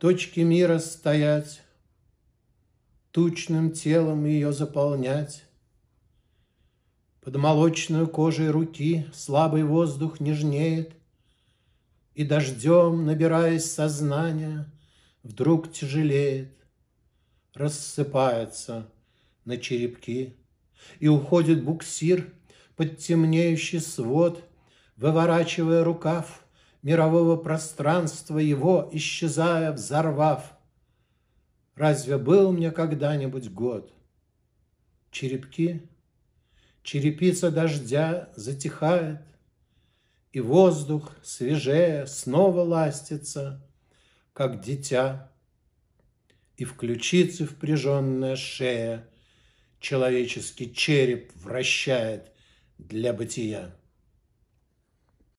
точке мира стоять, Тучным телом ее заполнять. Под молочную кожей руки слабый воздух нежнеет, И дождем, набираясь сознания, Вдруг тяжелеет, рассыпается на черепки, И уходит буксир под темнеющий свод, Выворачивая рукав мирового пространства Его, исчезая, взорвав. Разве был мне когда-нибудь год? Черепки, черепица дождя затихает, И воздух, свежее, снова ластится, Как дитя, и в ключице впряженная шея Человеческий череп вращает для бытия.